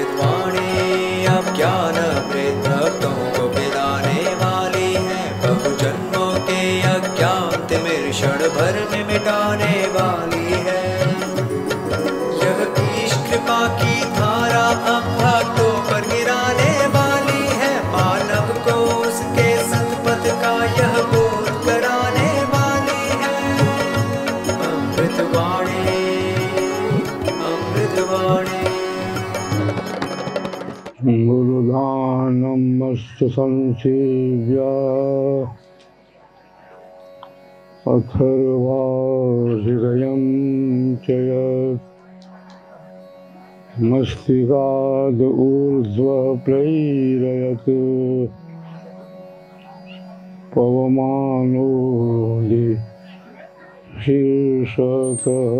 droit. गुरुधानमस्तु संसेव्या अथर्वाहृदयं च यत् मस्तिकाद् ऊर्ध्वप्रैरयत् पवमानो शीर्षतः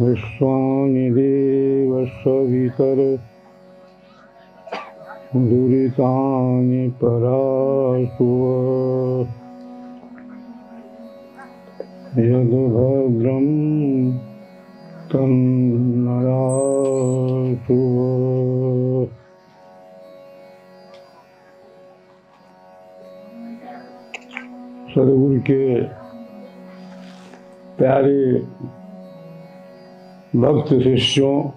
विश्वानि देव सवितर दुरितानि परासुव। यद्भद्रं तन्नरासुव सदगुरु के प्यारे भक्त शिष्यों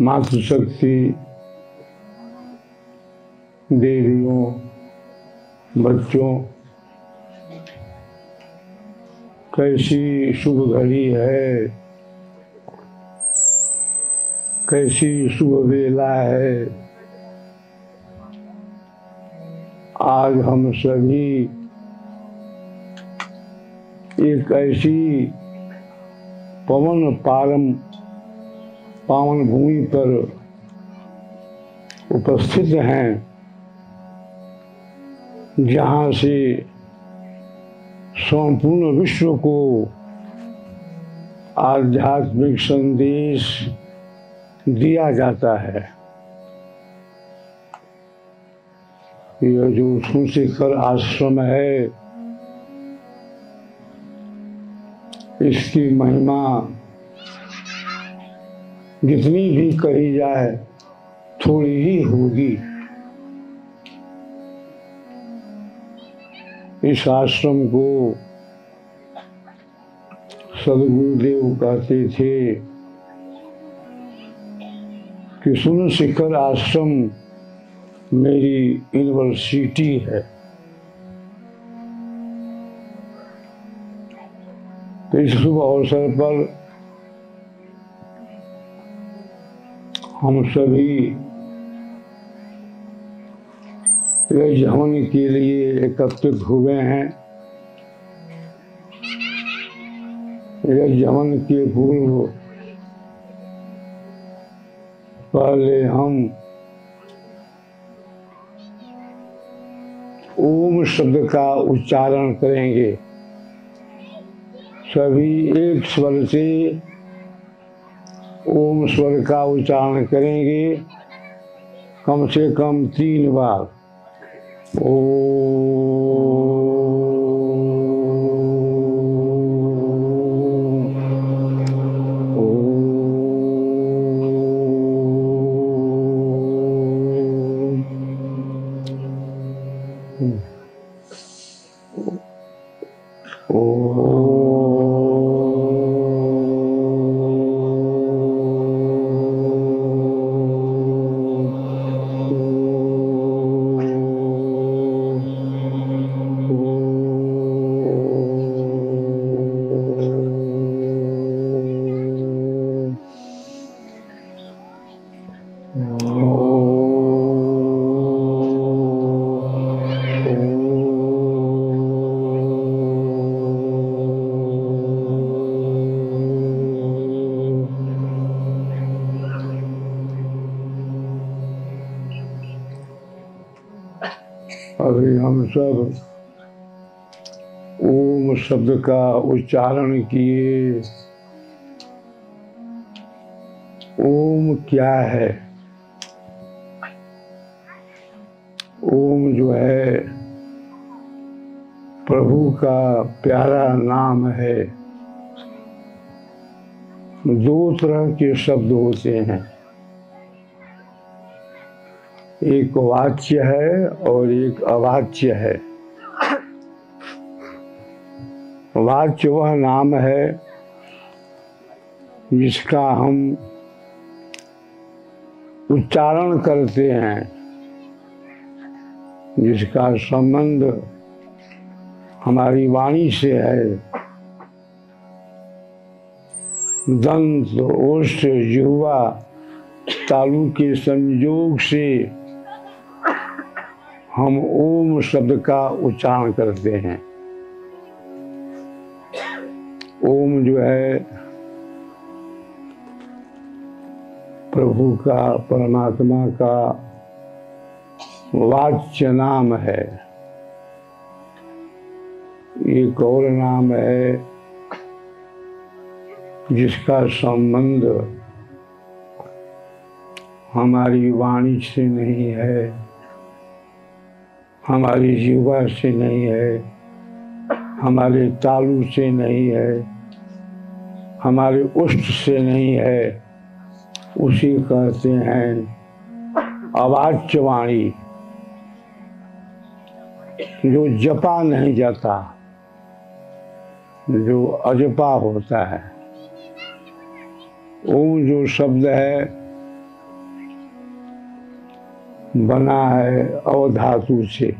मातृशक्ति देवियों, बच्चों, कैसी शुभ घड़ी है, कैसी शुभ वेला है। आज हम सभी एक ऐसी पवन पारम, पावन भूमि पर उपस्थित हैं। जहाँ से संपूर्ण विश्व को आध्यात्मिक संदेश दिया जाता है। यह जो सुशिखर आश्रम है, इसकी महिमा जितनी भी कही जाए, थोड़ी ही होगी। इस आश्रम को सदगुरुदेव कहते थे कि सुन शिखर आश्रम मेरी यूनिवर्सिटी है। तो इस शुभ अवसर पर हम सभी यजन के लिए एकत्रित हुए हैं। यजन के पूर्व पहले हम ओम शब्द का उच्चारण करेंगे। सभी एक स्वर से ओम स्वर का उच्चारण करेंगे। कम से कम तीन बार। Oh. शब्द का उच्चारण किए। ओम क्या है? ओम जो है, प्रभु का प्यारा नाम है। दो तरह के शब्द होते हैं। एक वाच्य है और एक अवाच्य है। वाच्य वह नाम है, जिसका हम उच्चारण करते हैं, जिसका संबंध हमारी वाणी से है। दंत, ओष्ठ जुवा तालु के संयोग से हम ओम शब्द का उच्चारण करते हैं। ओम जो है, प्रभु का, परमात्मा का वाच्य नाम है। एक और नाम है, जिसका संबंध हमारी वाणी से नहीं है, हमारी जीवा से नहीं है, हमारे तालु से नहीं है हमारे उष्ट से नहीं है, उसी कहते हैं अवाच्य वाणी जो जपा नहीं जाता, जो अजपा होता है ओम जो शब्द है, बना है अवधातु से।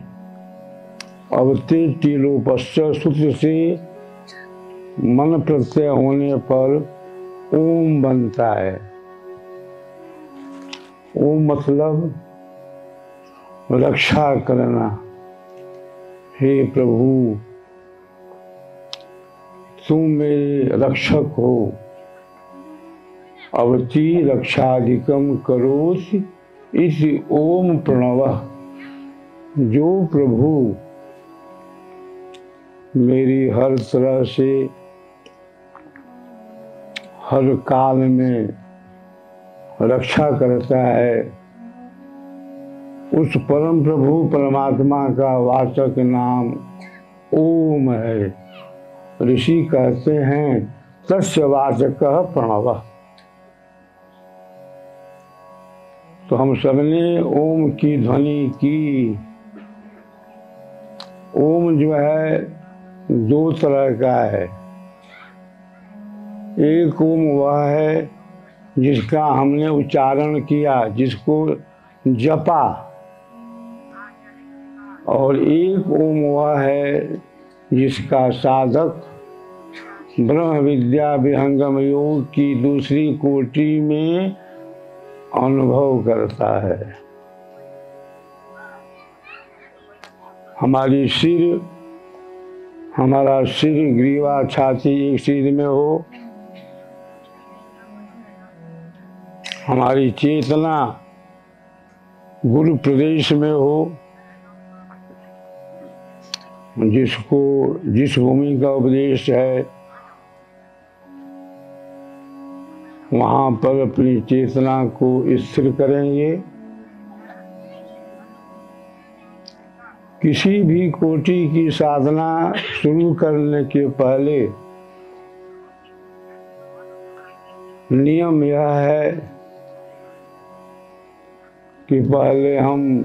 अवते टीलोपश्च सूत्र से मन प्रत्यय होने पर ओम बनता है। ओम मतलब रक्षा करना। हे प्रभु, तुम मेरे रक्षक हो। अवति रक्षाधिकम करो इस ओम प्रणव। जो प्रभु, मेरी हर तरह से हर काल में रक्षा करता है। उस परम प्रभु, परमात्मा का वाचक नाम ओम है। ऋषि कहते हैं, तस्य वाचक प्रणव। तो हम सबने ओम की ध्वनि की। ओम जो है, दो तरह का है। एक ओम वह है जिसका हमने उच्चारण किया, जिसको जपा। और एक ओम वह है जिसका साधक ब्रह्म विद्या विहंगम योग की दूसरी कोटि में अनुभव करता है। हमारी सिर, हमारा सिर ग्रीवा छाती एक सिर में हो हमारी चेतना गुरु प्रदेश में हो, जिसको, जिस भूमि का उपदेश है, वहाँ पर अपनी चेतना को स्थिर करेंगे। किसी भी कोटि की साधना शुरू करने के पहले नियम यह है कि पहले हम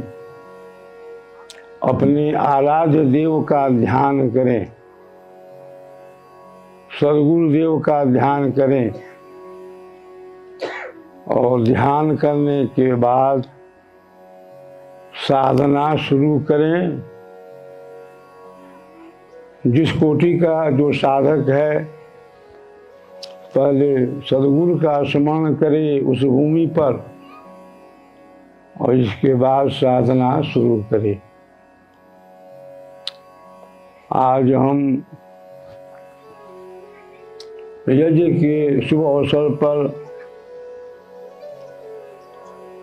अपने आराध्य देव का ध्यान करें, सदगुरु देव का ध्यान करें और ध्यान करने के बाद साधना शुरू करें। जिस कोटि का जो साधक है, पहले सदगुरु का स्मरण करे उस भूमि पर। और इसके बाद साधना शुरू करे। आज हम यज्ञ के शुभ अवसर पर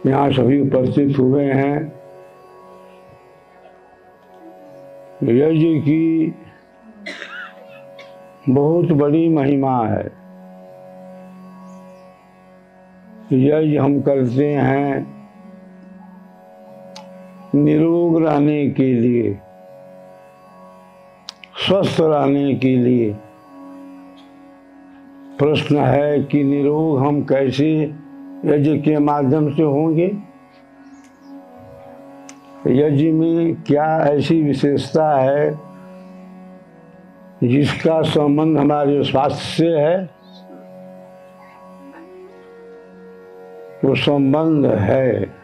यहाँ सभी उपस्थित हुए हैं। यज्ञ की बहुत बड़ी महिमा है। यज्ञ हम करते हैं निरोग रहने के लिए, स्वस्थ रहने के लिए। प्रश्न है कि निरोग हम कैसे यज्ञ के माध्यम से होंगे? यज्ञ में क्या ऐसी विशेषता है जिसका संबंध हमारे स्वास्थ्य से है? वो संबंध है।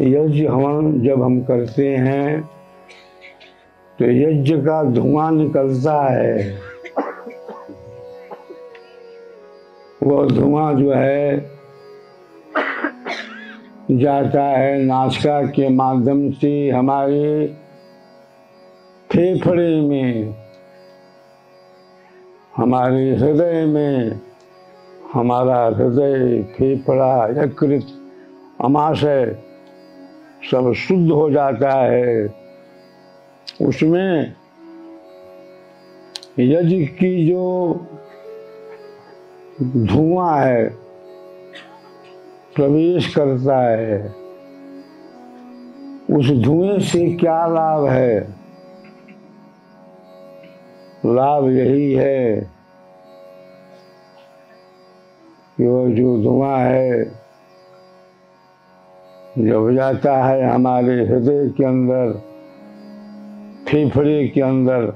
यज्ञ हवन जब हम करते हैं तो यज्ञ का धुआँ निकलता है। वो धुआँ जो है, जाता है नाचका के माध्यम से हमारे फेफड़े में, हमारे हृदय में, हमारा हृदय फेफड़ा यकृत अमाशय सब शुद्ध हो जाता है। उसमें यज्ञ की जो धुआँ है, प्रवेश करता है, उस धुएँ से क्या लाभ है? लाभ यही है कि वो जो धुआँ है जब जाता है हमारे हृदय के अंदर, फेफड़े के अंदर,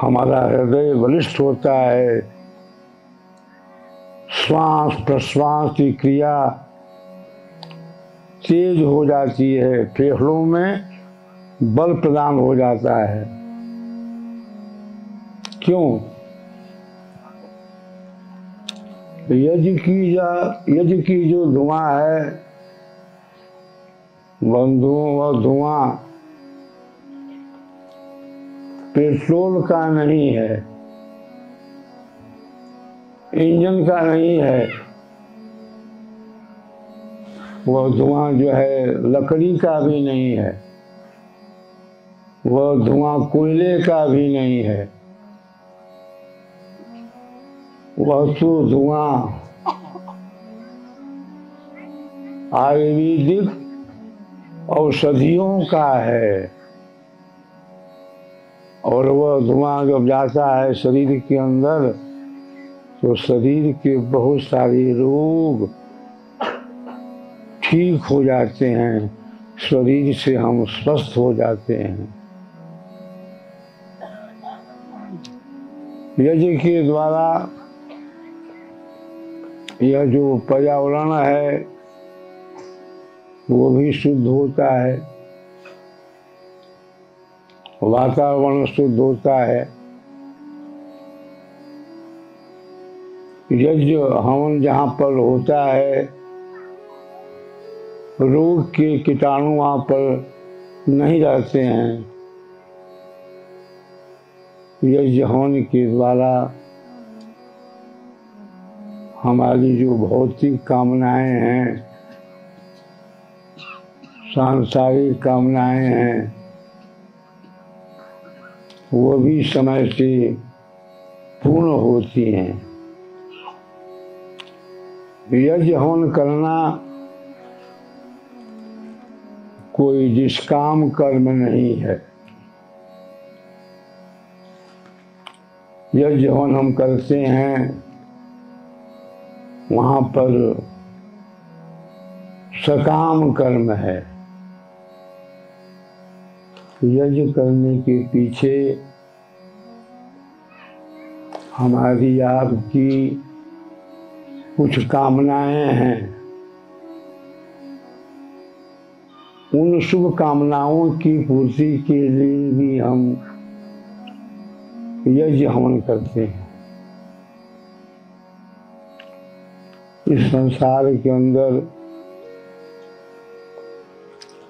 हमारा हृदय बलिष्ठ होता है। श्वास प्रश्वास की क्रिया तेज हो जाती है, फेफड़ों में बल प्रदान हो जाता है। क्यों? यज्ञ की जा यज्ञ की जो धुआँ है। बंधुओं व धुआँ, पेट्रोल का नहीं है, इंजन का नहीं है। वह धुआँ जो है, लकड़ी का भी नहीं है, वह धुआँ कोयले का भी नहीं है। वह तो धुआँ आयुर्वेदिक औषधियों का है। और वह धुआँ जब जाता है शरीर के अंदर तो शरीर के बहुत सारे रोग ठीक हो जाते हैं। शरीर से हम स्वस्थ हो जाते हैं। यज्ञ के द्वारा यह जो पर्यावरण है, वो भी शुद्ध होता है। वातावरण शुद्ध होता है। यज्ञ हवन जहाँ पर होता है, रोग के कीटाणु वहाँ पर नहीं रहते हैं। यज्ञ हवन के द्वारा हमारी जो भौतिक कामनाएँ हैं, सांसारिक कामनाएँ हैं, वो भी समय से पूर्ण होती हैं। यज्ञ हवन करना कोई निष्काम कर्म नहीं है। यज्ञ हवन हम करते हैं वहाँ पर सकाम कर्म है। यज्ञ करने के पीछे हमारी आपकी कुछ कामनाएँ हैं। उन शुभ कामनाओं की पूर्ति के लिए भी हम यज्ञ हवन करते हैं। इस संसार के अंदर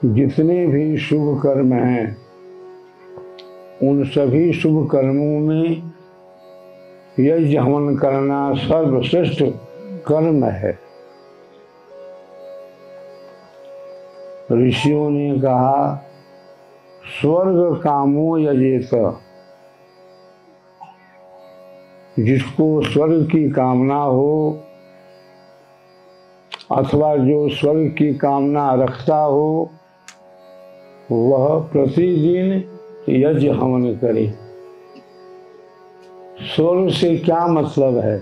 जितने भी शुभ कर्म हैं, उन सभी शुभ कर्मों में यज्ञ हवन करना सर्वश्रेष्ठ कर्म है। ऋषियों ने कहा, स्वर्ग कामो यजेत। जिसको स्वर्ग की कामना हो अथवा जो स्वर्ग की कामना रखता हो, वह प्रतिदिन यज्ञ हवन करे। स्वर्ग से क्या मतलब है?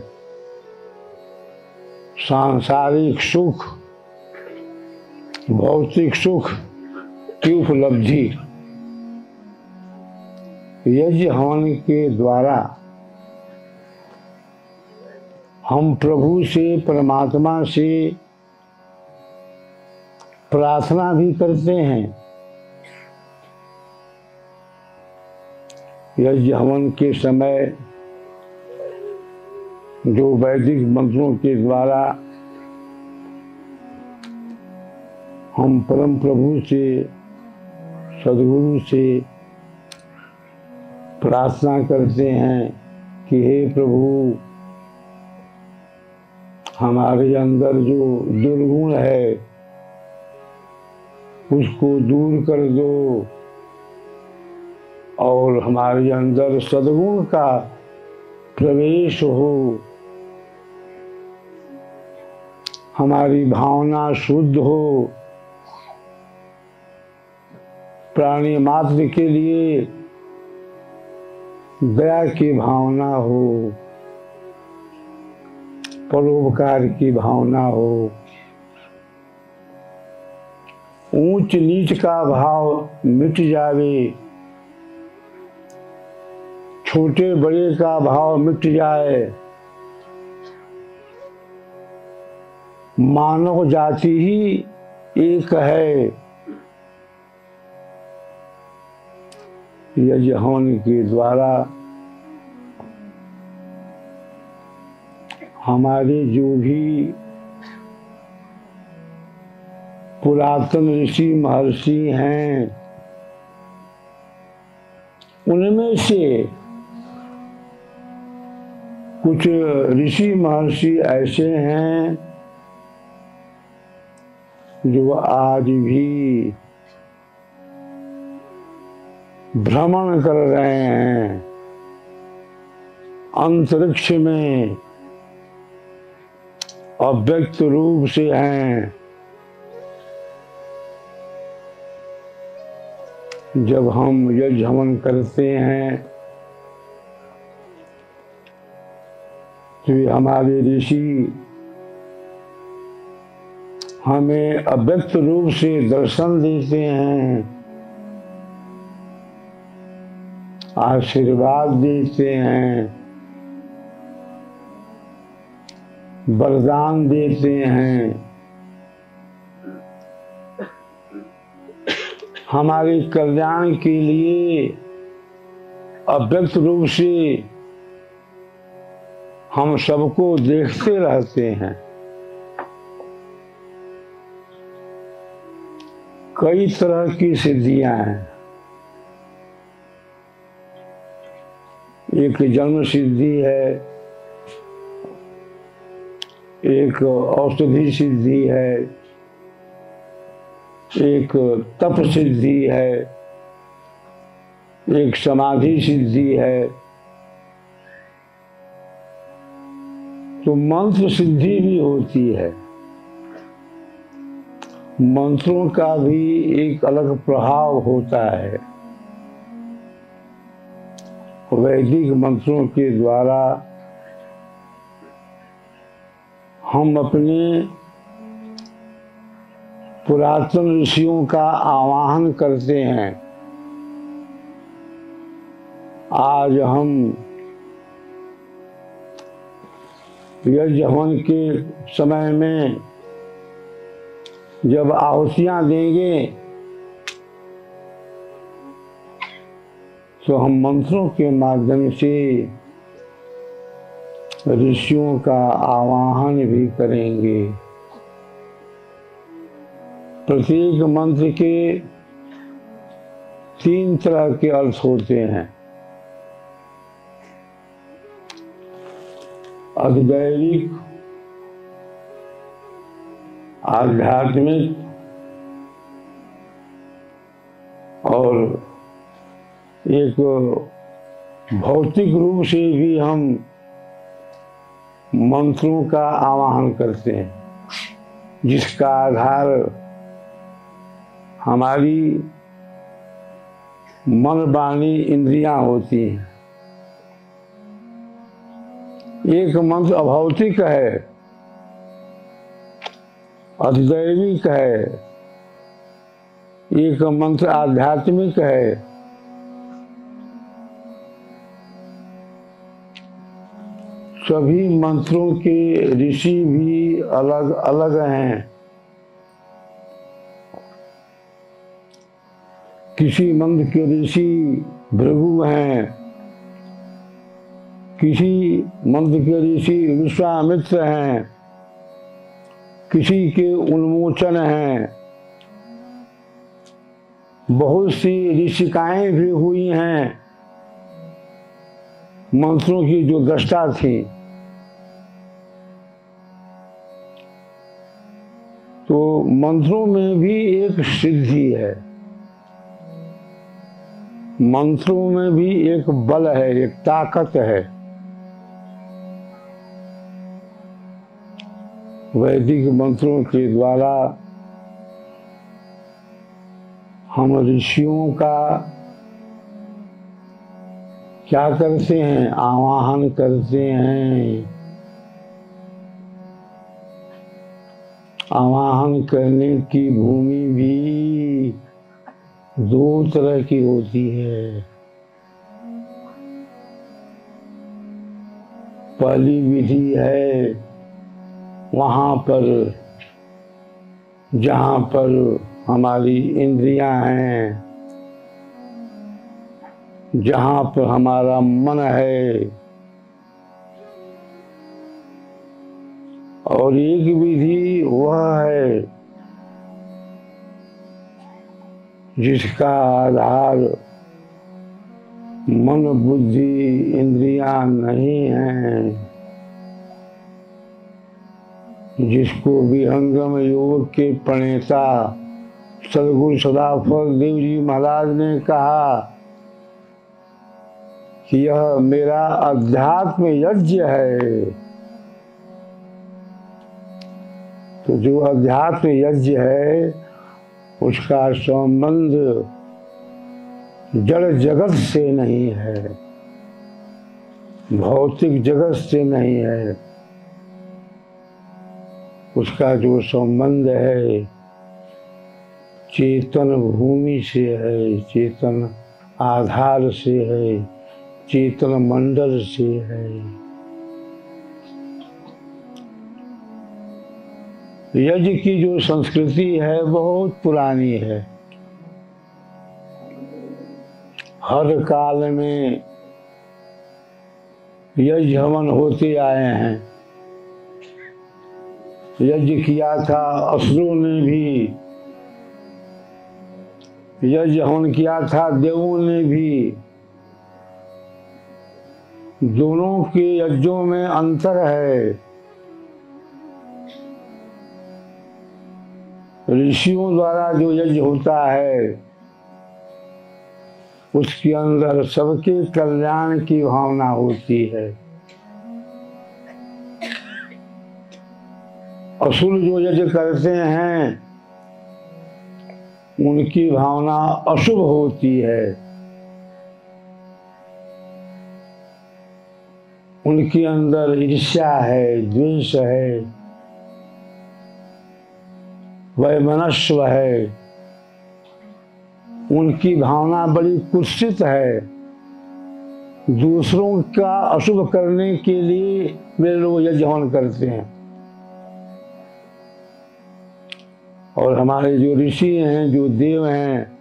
सांसारिक सुख, भौतिक सुख की उपलब्धि। यज्ञ हवन के द्वारा हम प्रभु से, परमात्मा से प्रार्थना भी करते हैं। यज्ञ हवन के समय जो वैदिक मंत्रों के द्वारा हम परम प्रभु से, सदगुरु से प्रार्थना करते हैं कि हे प्रभु, हमारे अंदर जो दुर्गुण है उसको दूर कर दो और हमारे अंदर सदगुण का प्रवेश हो। हमारी भावना शुद्ध हो। प्राणी मात्र के लिए दया की भावना हो, परोपकार की भावना हो। ऊंच नीच का भाव मिट जावे। छोटे बड़े का भाव मिट जाए। मानव जाति ही एक है। यज्ञ होने के द्वारा हमारे जो भी पुरातन ऋषि महर्षि हैं। उनमें से कुछ ऋषि महर्षि ऐसे हैं जो आज भी भ्रमण कर रहे हैं। अंतरिक्ष में अव्यक्त रूप से हैं। जब हम यज्ञ हवन करते हैं तो हमारे ऋषि हमें अव्यक्त रूप से दर्शन देते हैं, आशीर्वाद देते हैं, वरदान देते हैं। हमारे कल्याण के लिए अव्यक्त रूप से हम सबको देखते रहते हैं। कई तरह की सिद्धियाँ हैं। एक जन्म सिद्धि है, एक औषधि सिद्धि है एक तप सिद्धि है, एक समाधि सिद्धि है। तो मंत्र सिद्धि भी होती है। मंत्रों का भी एक अलग प्रभाव होता है। वैदिक मंत्रों के द्वारा हम अपने पुरातन ऋषियों का आवाहन करते हैं। आज हम यज्ञ हवन के समय में जब आहुतियाँ देंगे तो हम मंत्रों के माध्यम से ऋषियों का आवाहन भी करेंगे। प्रत्येक मंत्र के तीन तरह के अर्थ होते हैं। अद्वैरिक आध्यात्मिक और एक भौतिक रूप से भी हम मंत्रों का आवाहन करते हैं, जिसका आधार हमारी मन वाणी इंद्रियाँ होती हैं। एक मंत्र अभौतिक है अदैविक है, एक मंत्र आध्यात्मिक है। सभी मंत्रों के ऋषि भी अलग अलग हैं। किसी मंत्र के ऋषि भृगु हैं। किसी मंत्र के ऋषि विश्वामित्र हैं। किसी के उन्मोचन हैं। बहुत सी ऋषिकाएँ भी हुई हैं। मंत्रों की जो दृष्टा थी। तो मंत्रों में भी एक सिद्धि है। मंत्रों में भी एक बल है, एक ताकत है। वैदिक मंत्रों के द्वारा हम ऋषियों का क्या करते हैं? आवाहन करते हैं। आवाहन करने की भूमि भी दो तरह की होती है। पहली विधि है वहाँ पर, जहाँ पर हमारी इंद्रियाँ हैं, जहाँ पर हमारा मन है। और एक विधि वह है जिसका आधार मन, बुद्धि, इंद्रिया नहीं है, जिसको विहंगम योग के प्रणेता सदगुरु सदाफल देव जी महाराज ने कहा कि यह मेरा अध्यात्म यज्ञ है। तो जो अध्यात्म यज्ञ है उसका संबंध जड़ जगत से नहीं है, भौतिक जगत से नहीं है। उसका जो संबंध है, चेतन भूमि से है, चेतन आधार से है, चेतन मंडल से है। यज्ञ की जो संस्कृति है, बहुत पुरानी है। हर काल में यज्ञ हवन होते आए हैं। यज्ञ किया था, असुरों ने भी यज्ञ हवन किया था, देवों ने भी। दोनों के यज्ञों में अंतर है। ऋषियों द्वारा जो यज्ञ होता है, उसके अंदर सबके कल्याण की भावना होती है। असुर जो यज्ञ करते हैं, उनकी भावना अशुभ होती है। उनके अंदर ईर्ष्या है, द्वेष है। वैमनस्व है। उनकी भावना बड़ी कुत्सित है। दूसरों का अशुभ करने के लिए वे लोग हवन करते हैं। और हमारे जो ऋषि हैं, जो देव हैं,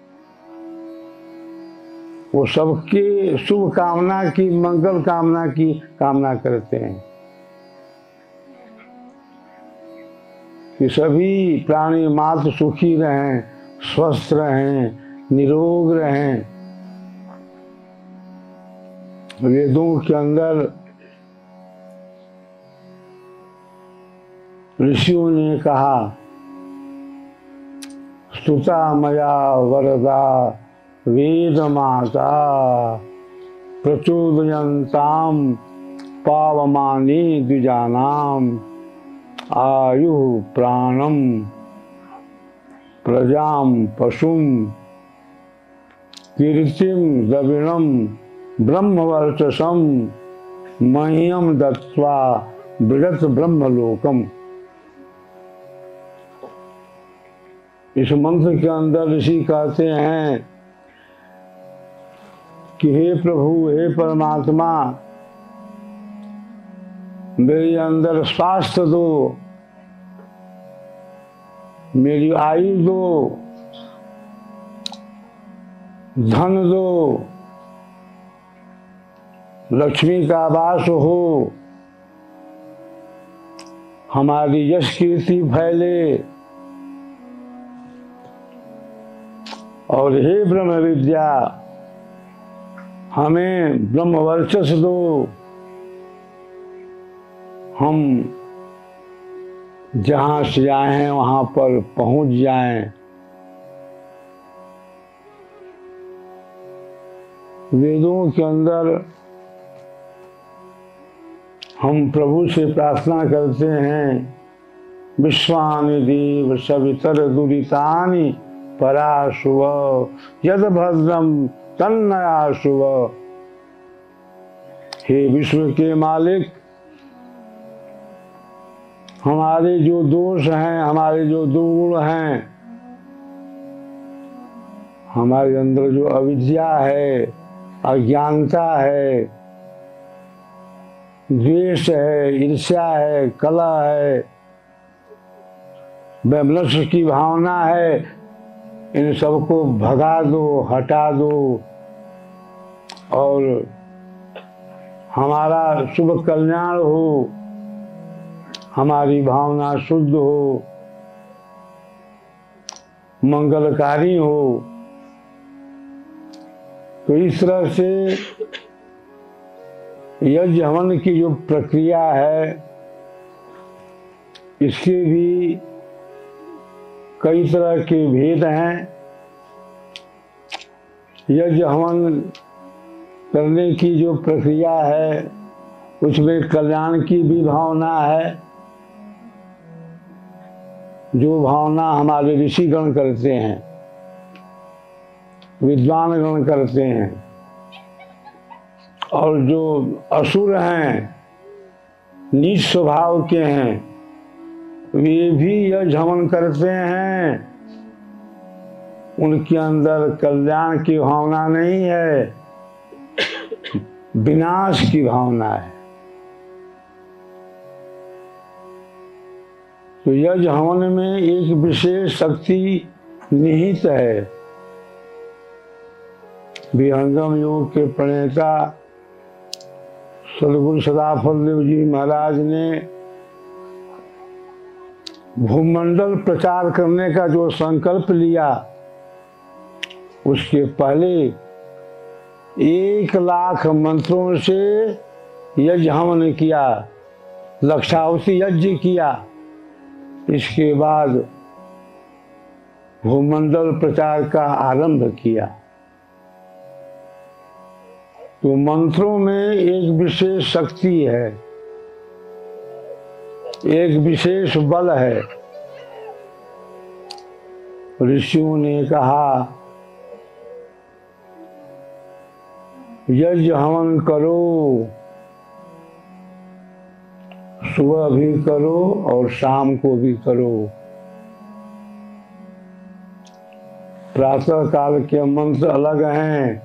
वो सबके शुभ कामना की, मंगल कामना की कामना करते हैं। कि सभी प्राणी मात्र सुखी रहें, स्वस्थ रहें, निरोग रहें। वेदों के अंदर ऋषियों ने कहा, स्तुता मया वरदा वेद माता प्रचोदयंताम पावमानी द्विजानाम आयु प्राणम प्रजाम पशुम कीर्तिम द्रविणम ब्रह्मवर्चसम मह्यम दत्वा ब्रम ब्रह्मलोकम इस मंत्र के अंदर ऋषि कहते हैं कि हे प्रभु, हे परमात्मा मेरे अंदर स्वास्थ्य दो, मेरी आयु दो, धन दो, लक्ष्मी का वास हो, हमारी यश कीर्ति फैले। और हे ब्रह्म विद्या, हमें ब्रह्म वर्चस दो। हम जहाँ से आए हैं, वहाँ पर पहुँच जाएँ। वेदों के अंदर हम प्रभु से प्रार्थना करते हैं विश्वानि देव सवितर दुरितानि पराशुव यद भद्रम तन्नया शुभ हे विश्व के मालिक हमारे जो दोष हैं, हमारे जो दुर्गुण हैं, हमारे अंदर जो अविद्या है, अज्ञानता है, द्वेष है, ईर्ष्या है, कला है वैमनस की भावना है, इन सबको भगा दो, हटा दो। और हमारा शुभ कल्याण हो हमारी भावना शुद्ध हो, मंगलकारी हो। तो इस तरह से यज्ञ हवन की जो प्रक्रिया है इसके भी कई तरह के भेद हैं। यज्ञ हवन करने की जो प्रक्रिया है, उसमें कल्याण की भी भावना है। जो भावना हमारे ऋषिगण करते हैं, विद्वान गण करते हैं, और जो असुर हैं, नीच स्वभाव के हैं, वे भी यह झमन करते हैं। उनके अंदर कल्याण की भावना नहीं है, विनाश की भावना है। तो यज हवन में एक विशेष शक्ति निहित है। विहंगम योग के प्रणेता सदगुरु सदाफल देव जी महाराज ने भूमंडल प्रचार करने का जो संकल्प लिया, उसके पहले एक लाख मंत्रों से यज्ञ हवन किया, लक्षावती यज्ञ किया। इसके बाद भूमंडल प्रचार का आरंभ किया। तो मंत्रों में एक विशेष शक्ति है, एक विशेष बल है। ऋषियों ने कहा, यज्ञ हवन करो। सुबह भी करो और शाम को भी करो। प्रातः काल के मंत्र अलग हैं।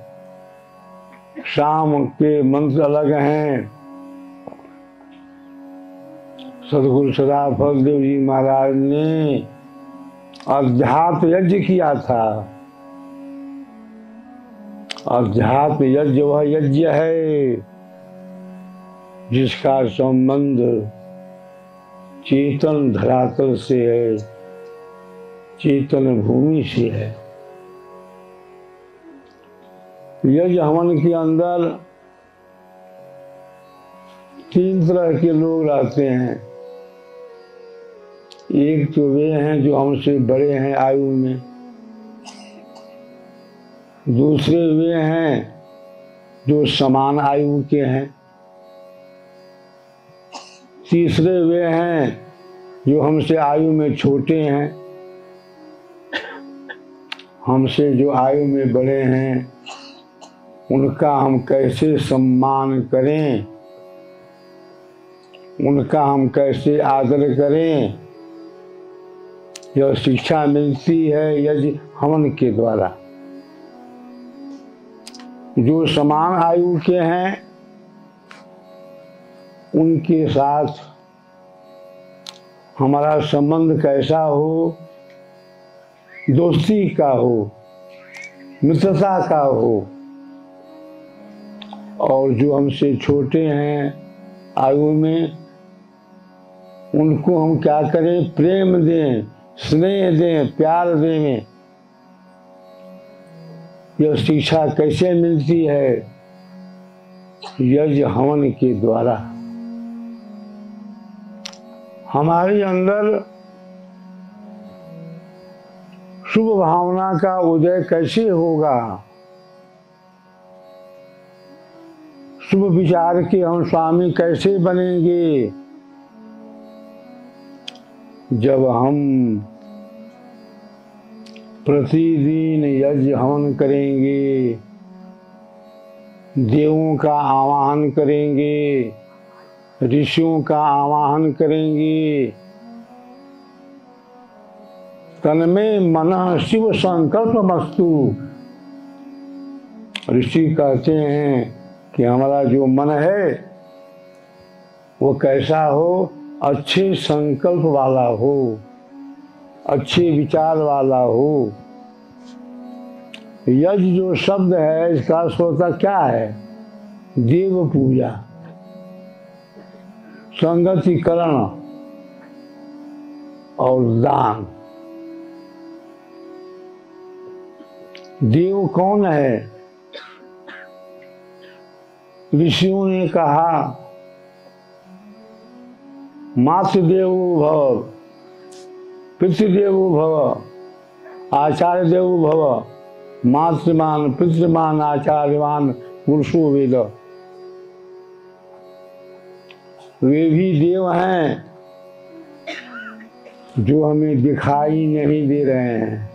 शाम के मंत्र अलग हैं। सदगुरु सदाफल देव जी महाराज ने अध्यात्म यज्ञ किया था। अध्यात्म यज्ञ, वह यज्ञ है। जिसका संबंध चेतन धरातल से है, चेतन भूमि से है। यज्ञ हवन के अंदर तीन तरह के लोग रहते हैं। एक तो वे हैं जो हमसे बड़े हैं आयु में। दूसरे वे हैं जो समान आयु के हैं। तीसरे वे हैं जो हमसे आयु में छोटे हैं। हमसे जो आयु में बड़े हैं, उनका हम कैसे सम्मान करें? उनका हम कैसे आदर करें? यह शिक्षा मिलती है यज्ञ हवन के द्वारा। जो समान आयु के हैं उनके साथ हमारा संबंध कैसा हो, दोस्ती का हो, मित्रता का हो, और जो हमसे छोटे हैं आयु में, उनको हम क्या करें? प्रेम दें, स्नेह दें, प्यार दें। यह शिक्षा कैसे मिलती है? यज्ञ हवन के द्वारा। हमारे अंदर शुभ भावना का उदय कैसे होगा? शुभ विचार के हम स्वामी कैसे बनेंगे? जब हम प्रतिदिन यज्ञ हवन करेंगे, देवों का आवाहन करेंगे ऋषियों का आवाहन करेंगे। तन में मन शिव संकल्प वस्तु। ऋषि कहते हैं कि हमारा जो मन है, वो कैसा हो? अच्छे संकल्प वाला हो, अच्छे विचार वाला हो। यज्ञ जो शब्द है, इसका होता क्या है? देव पूजा। संगतिकरण और दान। देव कौन है? ऋषियों ने कहा, मातृदेव भव, पितृदेव भव आचार्य देव भव, मातृमान, पितृमान, आचार्यमान, पुरुषो वेद। वे भी देव हैं, जो हमें दिखाई नहीं दे रहे हैं।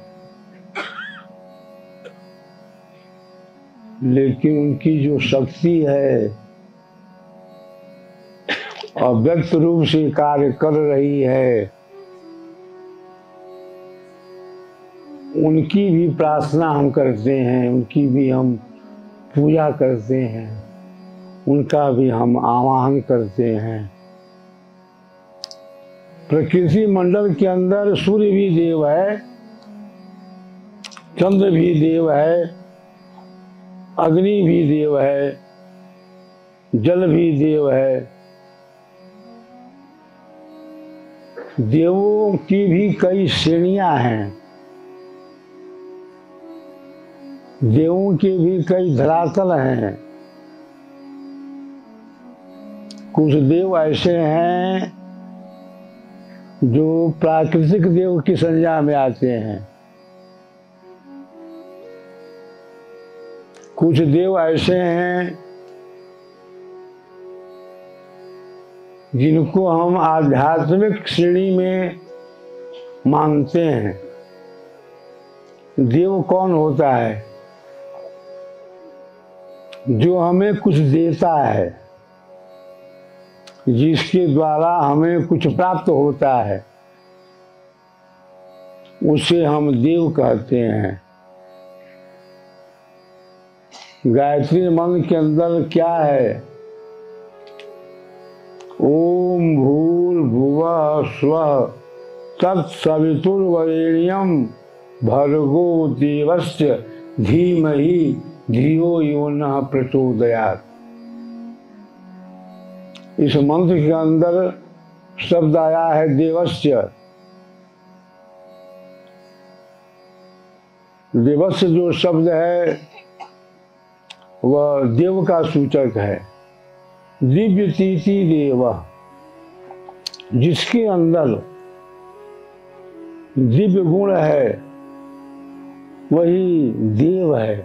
लेकिन उनकी जो शक्ति है, अव्यक्त रूप से कार्य कर रही है, उनकी भी प्रार्थना हम करते हैं, उनकी भी हम पूजा करते हैं। उनका भी हम आवाहन करते हैं। प्रकृति मंडल के अंदर सूर्य भी देव है, चंद्र भी देव है, अग्नि भी देव है, जल भी देव है। देवों की भी कई श्रेणियाँ हैं। देवों के भी कई धरातल हैं। कुछ देव ऐसे हैं जो प्राकृतिक देव की संज्ञा में आते हैं। कुछ देव ऐसे हैं जिनको हम आध्यात्मिक श्रेणी में मानते हैं। देव कौन होता है? जो हमें कुछ देता है। जिसके द्वारा हमें कुछ प्राप्त होता है, उसे हम देव कहते हैं। गायत्री मन के अंदर क्या है? ओम भूल भुव स्व तत्सवितुर्वरेण्यम भर्गो देवस्य धीमहि धियो यो न प्रचोदयात। इस मंत्र के अंदर शब्द आया है देवस्य। देवस्य जो शब्द है, वह देव का सूचक है। दिव्य तीति देव, जिसके अंदर दिव्य गुण है, वही देव है।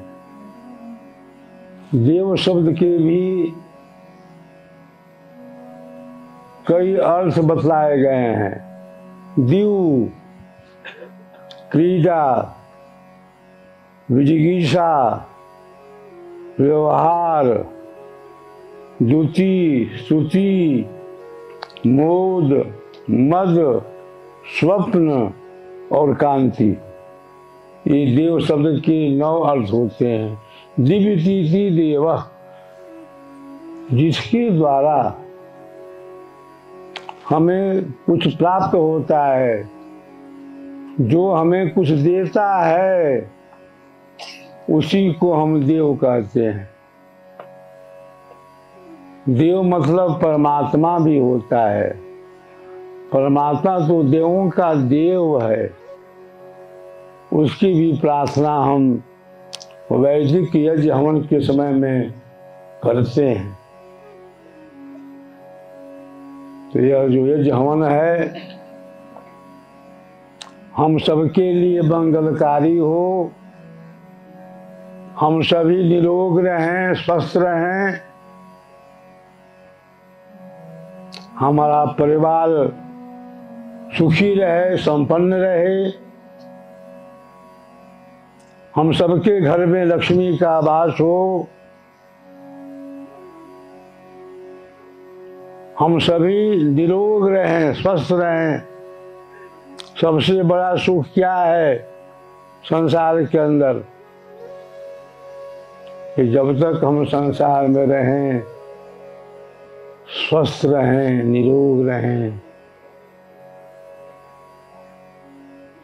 देव शब्द के भी कई अर्थ बतलाए गए हैं। दीव, क्रीडा, विजिगीषा, व्यवहार, द्युति स्तुति मोद, मद, स्वप्न और कांति। ये देव शब्द के नौ अर्थ होते हैं। दिव्य देव, जिसके द्वारा हमें कुछ प्राप्त होता है, जो हमें कुछ देता है, उसी को हम देव कहते हैं। देव मतलब परमात्मा भी होता है। परमात्मा तो देवों का देव है। उसकी भी प्रार्थना हम वैदिक यज्ञ हवन के समय में करते हैं। तो यह जो यज्ञ हवन है, हम सबके लिए मंगलकारी हो। हम सभी निरोग रहें, स्वस्थ रहें। हमारा परिवार सुखी रहे, संपन्न रहे। हम सबके घर में लक्ष्मी का वास हो। हम सभी निरोग रहें, स्वस्थ रहें। सबसे बड़ा सुख क्या है संसार के अंदर? कि जब तक हम संसार में रहें, स्वस्थ रहें, निरोग रहें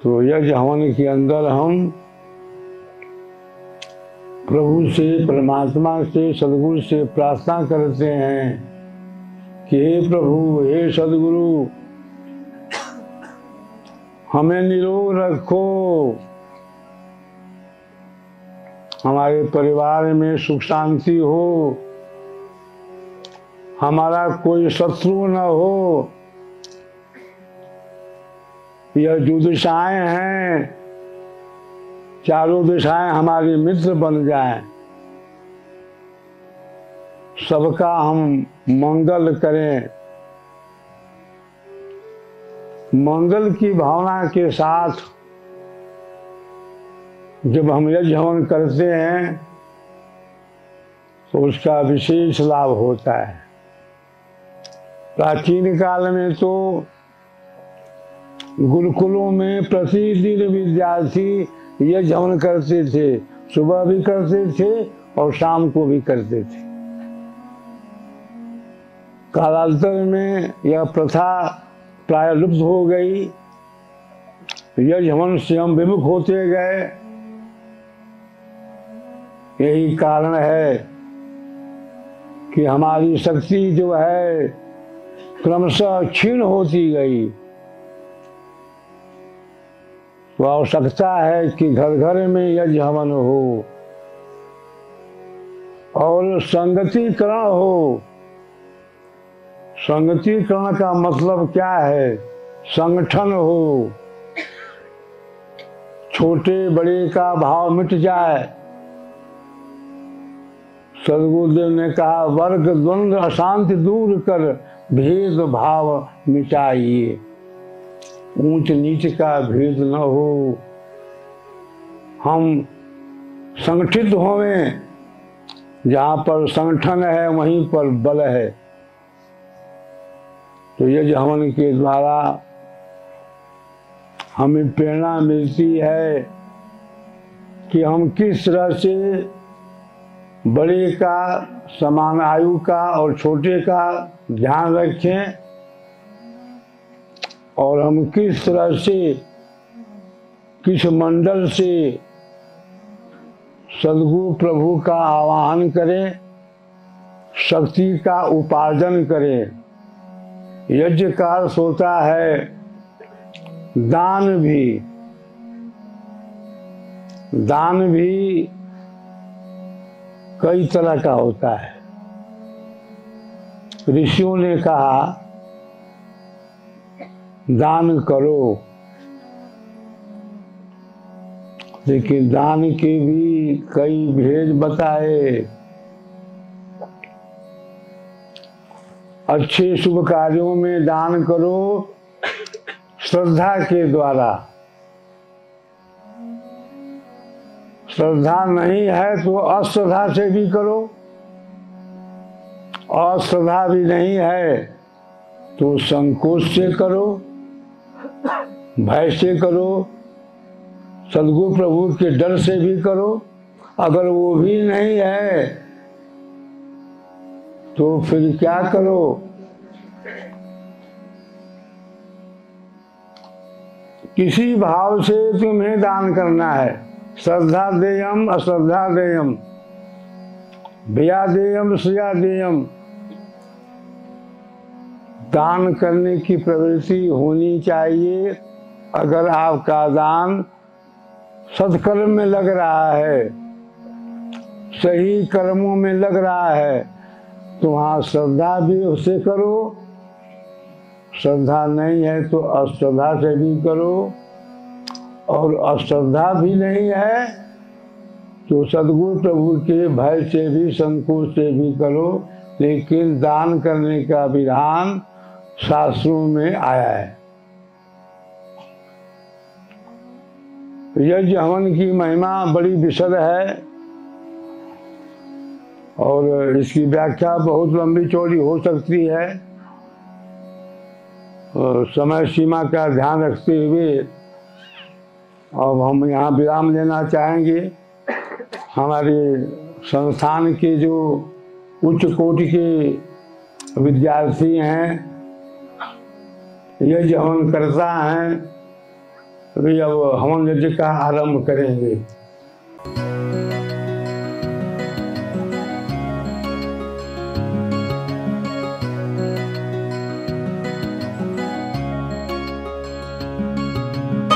तो यज्ञ हवन के अंदर हम प्रभु से, परमात्मा से, सदगुरु से प्रार्थना करते हैं। कि हे प्रभु, हे सदगुरु, हमें निरोग रखो। हमारे परिवार में सुख शांति हो। हमारा कोई शत्रु न हो। यह जो दिशाएँ हैं, चारों दिशाएँ हमारी मित्र बन जाएँ। सबका हम मंगल करें। मंगल की भावना के साथ जब हम यज्ञ हवन करते हैं तो उसका विशेष लाभ होता है। प्राचीन काल में तो गुरुकुलों में प्रतिदिन विद्यार्थी यज्ञ हवन करते थे, सुबह भी करते थे और शाम को भी करते थे। कालांतर में यह प्रथा प्राय लुप्त हो गई। यज हवन से हम विमुख होते गए। यही कारण है कि हमारी शक्ति जो है, क्रमशः क्षीण होती गई। तो आवश्यकता है कि घर घर में यज्ञ हवन हो और संगतिकरण हो। संगतिकरण का मतलब क्या है? संगठन हो। छोटे बड़े का भाव मिट जाए। सदगुरुदेव ने कहा, वर्ग, द्वंद्व, अशांति दूर कर भेद भाव मिटाइए। ऊंच नीच का भेद न हो। हम संगठित होवें। जहाँ पर संगठन है, वहीं पर बल है। तो यज्ञ हवन के द्वारा हमें प्रेरणा मिलती है कि हम किस तरह से बड़े का, समान आयु का और छोटे का ध्यान रखें और हम किस तरह से किस मंडल से सदगुरु प्रभु का आवाहन करें, शक्ति का उपार्जन करें। यज्ञ का सोता है, दान भी दान भी कई तरह का होता है। ऋषियों ने कहा, दान करो, लेकिन दान के भी कई भेद बताए। अच्छे शुभ कार्यों में दान करो श्रद्धा के द्वारा। श्रद्धा नहीं है तो अश्रद्धा से भी करो। अश्रद्धा भी नहीं है तो संकोच से करो, भय से करो, सदगुरु प्रभु के डर से भी करो। अगर वो भी नहीं है तो फिर क्या करो? किसी भाव से तुम्हें दान करना है। श्रद्धा देयम, अश्रद्धा देयम। भया देयम सुया देयम। दान करने की प्रवृत्ति होनी चाहिए। अगर आपका दान सत्कर्म में लग रहा है, सही कर्मों में लग रहा है तो वहाँ श्रद्धा भी उसे करो। श्रद्धा नहीं है तो अश्रद्धा से भी करो। और अश्रद्धा भी नहीं है तो सदगुरु प्रभु के भय से भी, संकोच से भी करो। लेकिन दान करने का विधान शास्त्रों में आया है। यज्ञ हवन की महिमा बड़ी विशद है। और इसकी व्याख्या बहुत लंबी चौड़ी हो सकती है। समय सीमा का ध्यान रखते हुए अब हम यहाँ विराम लेना चाहेंगे। हमारे संस्थान के जो उच्च कोटि के विद्यार्थी हैं यज्ञ हवन करता हैं अभी अब हवन यज्ञ का आरंभ करेंगे।